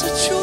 it's a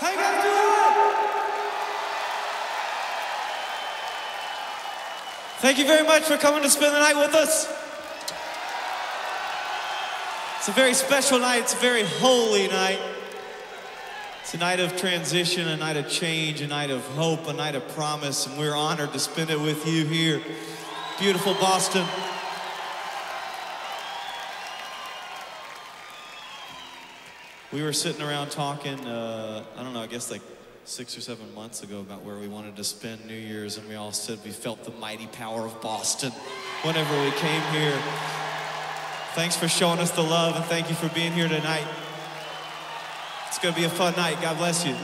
Guys doing? Thank you very much for coming to spend the night with us. It's a very special night. It's a very holy night. It's a night of transition, a night of change, a night of hope, a night of promise, and we're honored to spend it with you here. Beautiful Boston. We were sitting around talking, uh, I don't know, I guess like six or seven months ago about where we wanted to spend New Year's, and we all said we felt the mighty power of Boston whenever we came here. Thanks for showing us the love, and thank you for being here tonight. It's gonna be a fun night. God bless you.